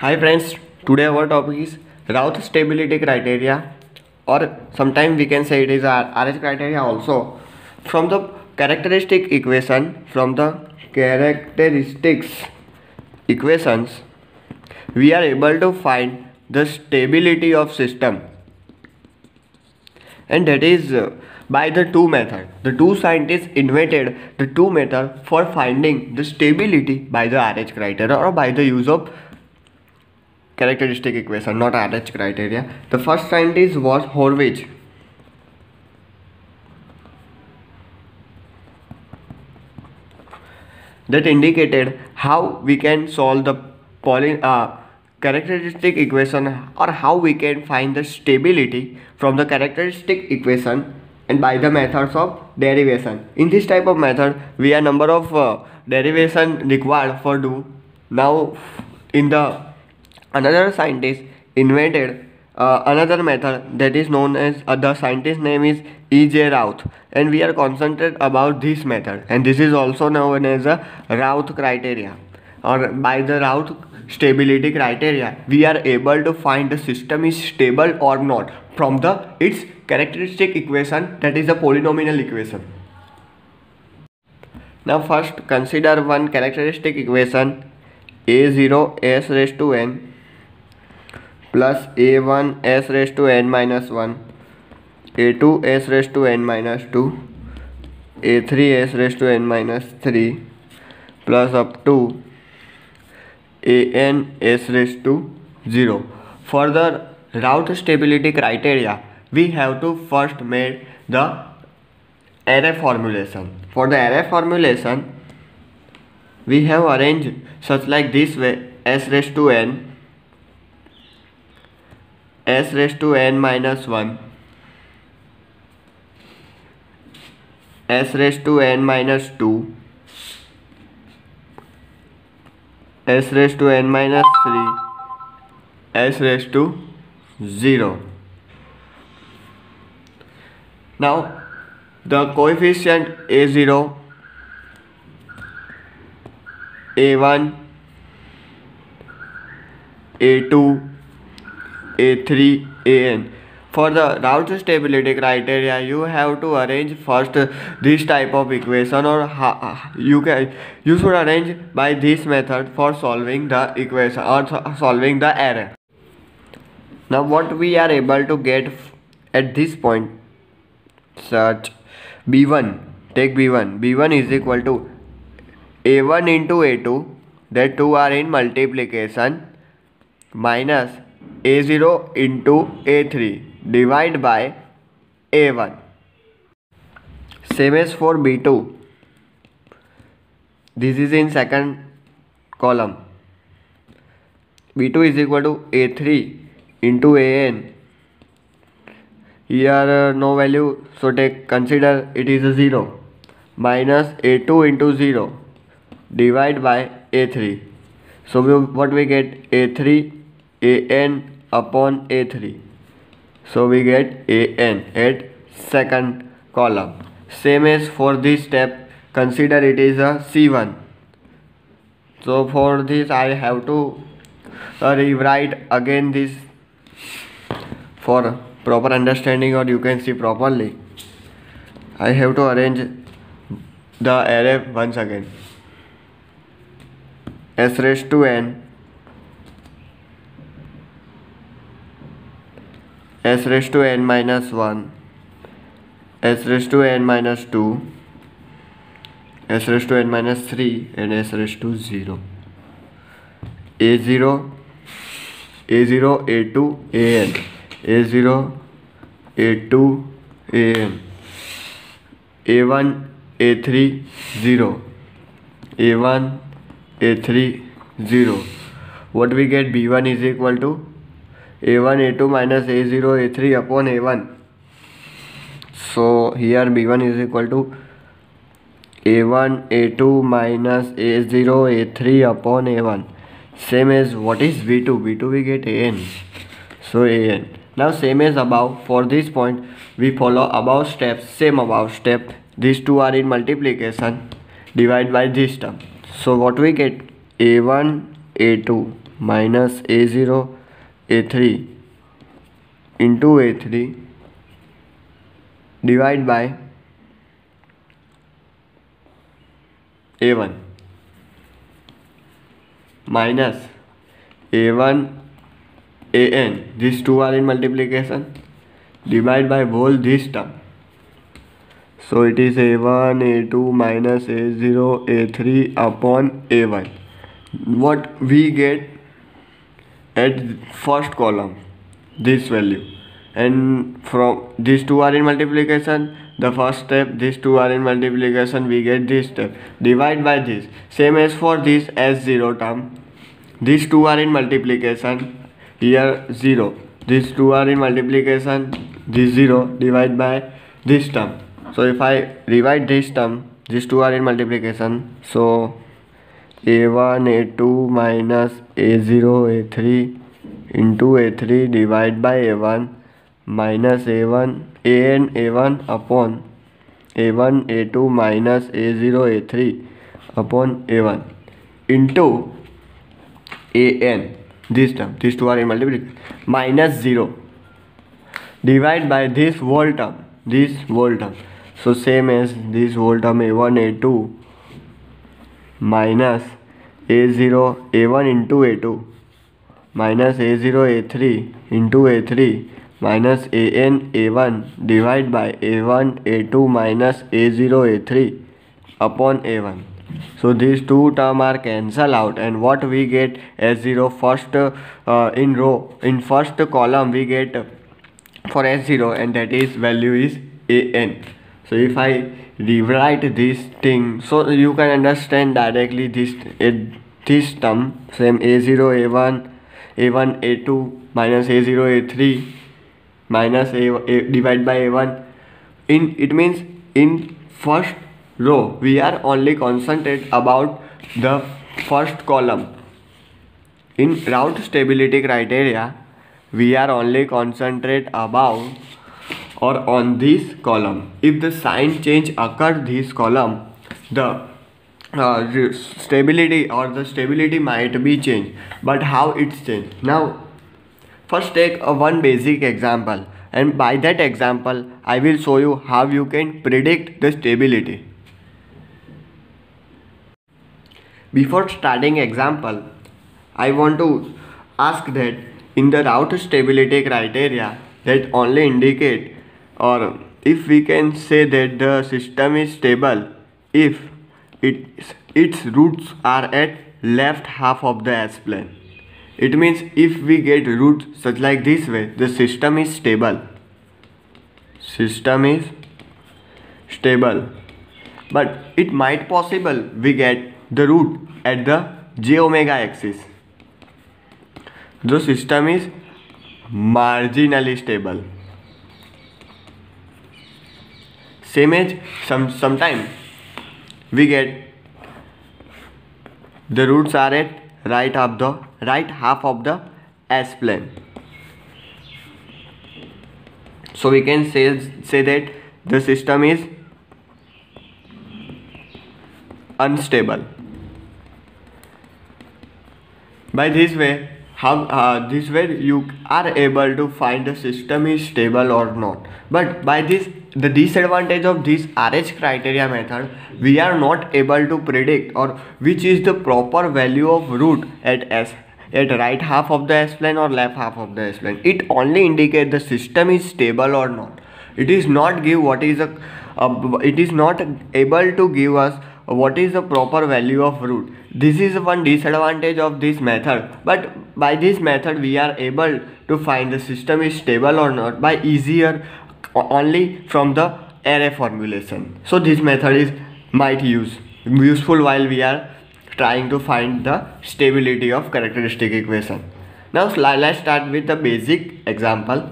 Hi friends, today our topic is Routh stability criteria or sometimes we can say it is RH criteria also. From the characteristic equation, from the characteristics equations, we are able to find the stability of system and that is uh, by the two method. The two scientists invented the two method for finding the stability by the RH criteria or by the use of characteristic equation not RH criteria. The first scientist was Hurwitz. That indicated how we can solve the poly, uh, characteristic equation or how we can find the stability from the characteristic equation and by the methods of derivation. In this type of method, we have number of uh, derivation required for do. Now, in the another scientist invented uh, another method that is known as uh, the scientist name is E.J. Routh. And we are concentrated about this method. And this is also known as a Routh criteria or by the Routh stability criteria we are able to find the system is stable or not from the its characteristic equation that is a polynomial equation. Now first consider one characteristic equation a0 s raised to n plus a1 s raised to n minus 1 a2 s raised to n minus 2 a3 s raised to n minus 3 plus up to an s raised to 0 for the Routh stability criteria we have to first make the array formulation. For the array formulation we have arranged such like this way s raised to n s raised to n minus 1 s raised to n minus 2 s raised to n minus 3 s raised to 0 now the coefficient a0 a1 a2 a3 an for the Routh stability criteria you have to arrange first this type of equation or you can you should arrange by this method for solving the equation or solving the error. now what we are able to get at this point? Such b1 take b1 b1 is equal to a1 into a2 that two are in multiplication minus a0 into a3 divide by a1 same as for b2 this is in second column. B2 is equal to a3 into an here uh, no value so take consider it is a 0 minus a2 into 0 divide by a3 so what we get? A3 an upon a3 so we get an at second column. Same as for this step consider it is a c1 so for this i have to uh, rewrite again this for proper understanding or you can see properly. I have to arrange the array once again. S raised to n s raised to n minus 1 s raised to n minus 2 s raised to n minus 3 and s raised to 0 a0 a0 a2 an a0 a2 an a1 a3 0 a1 a3 0 what we get b1 is equal to a1 a2 minus a0 a3 upon a1 so here b1 is equal to a1 a2 minus a0 a3 upon a1 same as what is b2 b2 we get an so an now same as above for this point we follow above steps same above step. These two are in multiplication divide by this term. So what we get? A1 a2 minus a0 a3 into a3 divide by a1 minus a1 an these two are in multiplication. Divide by whole this term. So it is a1 a2 minus a0 a3 upon a1 what we get at first column this value. And from these two are in multiplication. The first step these two are in multiplication. We get this step. Divide by this. Same as for this as 0 term. These two are in multiplication. Here 0 these two are in multiplication. This 0 divide by this term. So if I divide this term these two are in multiplication. So A one A two minus A zero A three into A three divide by A one minus A one A N A one upon A one A two minus A zero A three upon A one into A N this term this two are A multiplication minus zero divide by this whole term this whole term so same as this whole term A one A two minus a0 a1 into a2 minus a0 a3 into a3 minus an a1 divided by a1 a2 minus a0 a3 upon a1 so these two term are cancel out and what we get s0 first uh, in row in first column we get for s0 and that is value is an so if i rewrite this thing so you can understand directly this eh, this term same a0 a1 a1 a2 minus a0 a3 minus a, a divided by a1 in it means in first row we are only concentrate about the first column. In Routh stability criteria we are only concentrate about or on this column. If the sign change occur this column the uh, stability or the stability might be changed. But how it's changed? Now first take a one basic example. And by that example I will show you how you can predict the stability. Before starting example I want to ask that in the Routh stability criteria that only indicate or if we can say that the system is stable if its, its roots are at left half of the S-plane. It means if we get roots such like this way, the system is stable. System is stable. But it might possible we get the root at the j omega axis. The system is marginally stable. Same as some sometime we get the roots are at right of the right half of the S plane. So we can say, say that the system is unstable. By this way, how uh, this way you are able to find the system is stable or not. But by this the disadvantage of this RH criteria method, we are not able to predict or which is the proper value of root at S at right half of the S-plane or left half of the S-plane. It only indicates the system is stable or not. It is not give what is a, uh, it is not able to give us what is the proper value of root. This is one disadvantage of this method. But by this method we are able to find the system is stable or not by easier only from the array formulation. So this method is might use useful while we are trying to find the stability of characteristic equation. Now let's start with the basic example